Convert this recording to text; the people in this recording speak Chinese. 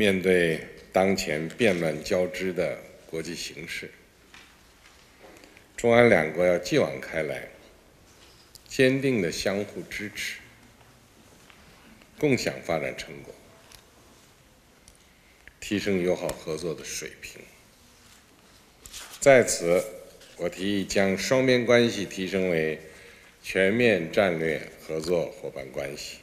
面对当前变乱交织的国际形势，中安两国要继往开来，坚定的相互支持，共享发展成果，提升友好合作的水平。在此，我提议将双边关系提升为全面战略合作伙伴关系。